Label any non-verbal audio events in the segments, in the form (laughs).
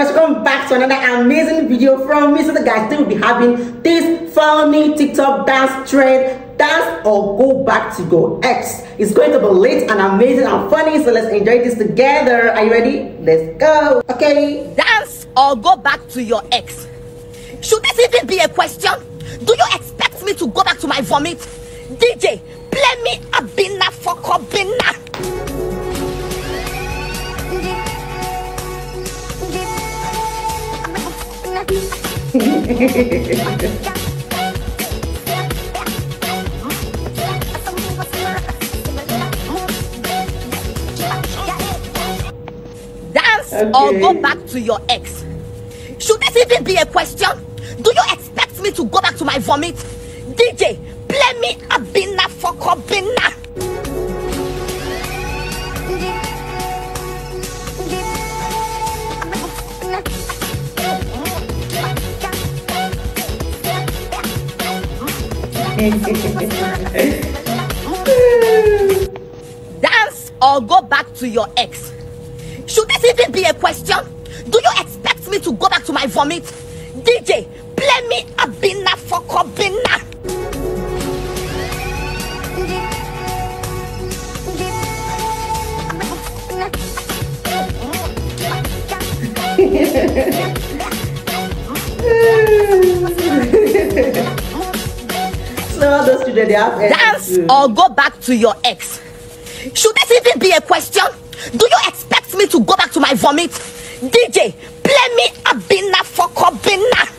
Welcome back to another amazing video from me. So the guys, today we'll be having this funny TikTok dance trend. Dance or go back to go x It's going to be lit and amazing and funny. So let's enjoy this together. Are you ready? Let's go. Okay. Dance or go back to your ex. Should this even be a question? Do you expect me to go back to my vomit? DJ, play me a bina for bina. Dance or go back to your ex. Should this even be a question? Do you expect me to go back to my vomit? DJ, play me a bina for bina. (laughs) Dance or go back to your ex. Should this even be a question? Do you expect me to go back to my vomit? DJ, play me a all those children, they have Dance or go back to your ex. Should this even be a question? Do you expect me to go back to my vomit? DJ, play me a bina for bina.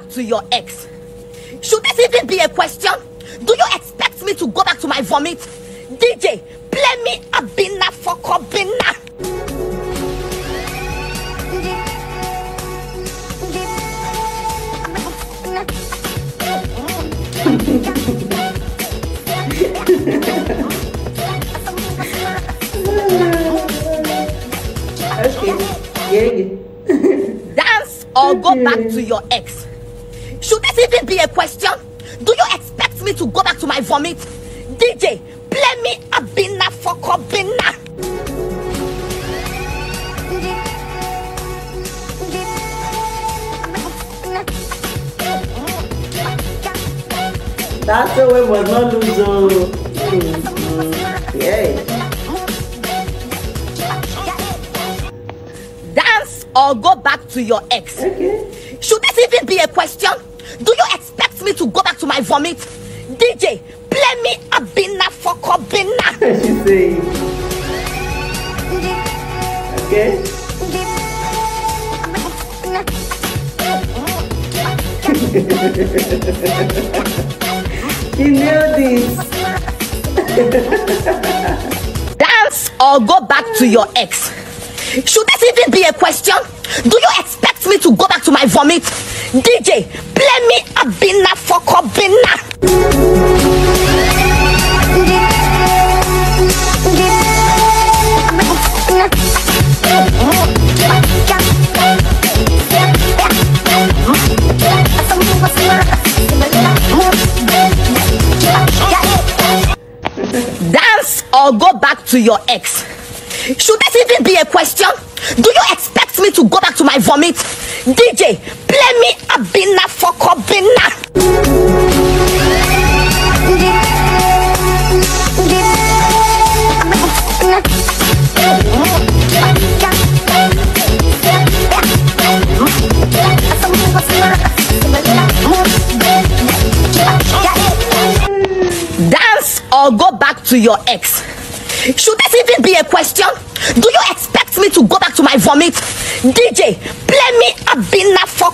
Back to your ex. Should this even be a question? Do you expect me to go back to my vomit? DJ, play me a bina for bina. Okay. Yeah. Dance or go back to your ex. Should be a question? Do you expect me to go back to my vomit? DJ, play me a bina for bina. That's the way we're not lose. oh. Mm, mm, Yeah. Dance or go back to your ex. Okay. Should this even be a question? Do you expect me to go back to my vomit? DJ, play me a bina for bina. (laughs) she say. Okay. You knew this. Dance or go back to your ex. Should this even be a question? Do you expect me to go back to my vomit? DJ, play me a bina for. Dance or go back to your ex. Should this even be a question? Do you expect me to go back to my vomit? DJ, play me a bina for bina. Dance or go back to your ex. Should this even be a question? Do you expect me to go back to my vomit? DJ, play me a bina for.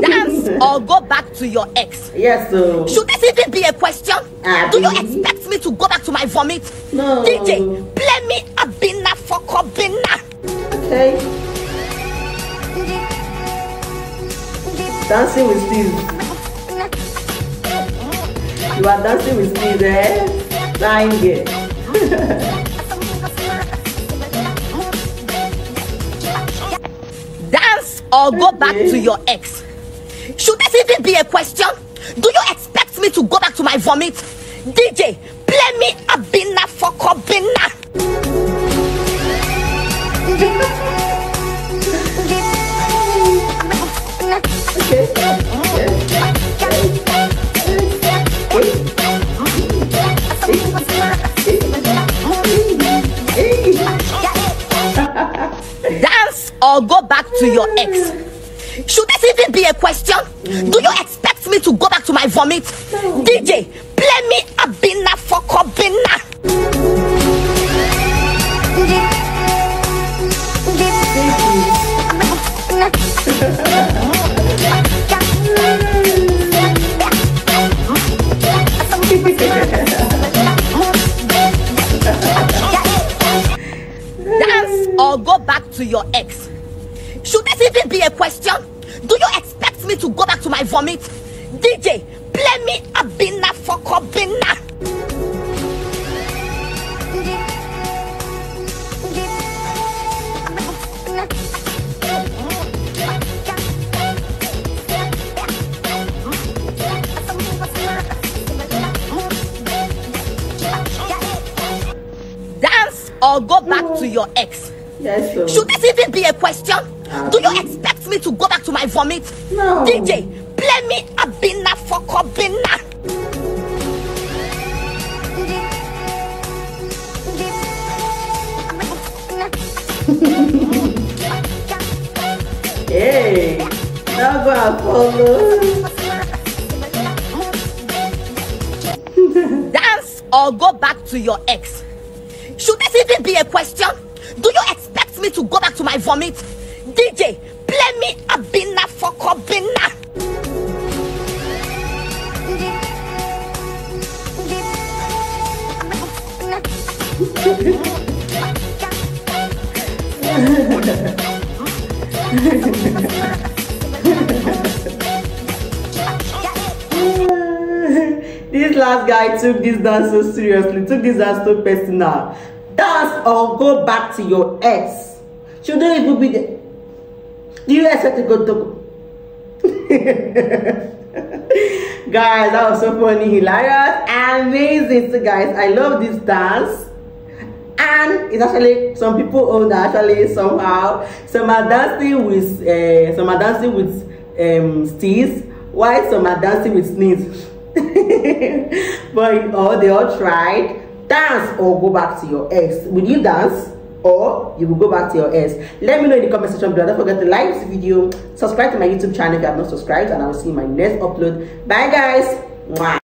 Dance or go back to your ex. Yes, so. Should this a question? Do Do you expect me to go back to my vomit? No. DJ, play me a bina for Kobina. Okay. Dancing with Steve. You are dancing with Steve, eh? Lying here. (laughs) Dance or go back to your ex. Should this even be a question? Do you expect me to go back to my vomit? DJ, play me a bina for Kobina. Dance or go back to your ex. Should this even be a question? Do you expect me to go back to my vomit? DJ, play me a bina for Kobina. Dance or go back to your ex. Should this even be a question? Do you expect me to go back to my vomit? DJ, play me a bina for Kobina. Dance or go back to your ex. Yes, so. Should this even be a question? Ah. Do you expect me to go back to my vomit? No. DJ, play me a bina for Kobina. Hey, now go and follow. Dance or go back to your ex. Should this even be a question? Do you expect me to go back to my vomit? DJ, play me a bina for Kobina. This last guy took this dance so seriously, took this dance so personal. Dance or go back to your ex. Shouldn't even be there. Do you expect to go to? (laughs) guys, that was so funny, hilarious, amazing. So, guys, I love this dance. And it's actually some people own that actually somehow. Some are dancing with uh, some are dancing with um steez, while some are dancing with sneeze. (laughs) but all they all tried. Dance or go back to your ex. Will you dance or you will go back to your ex? Let me know in the comment section below. Don't forget to like this video. Subscribe to my youtube channel if you have not subscribed and i will see you in my next upload. Bye guys. Mwah.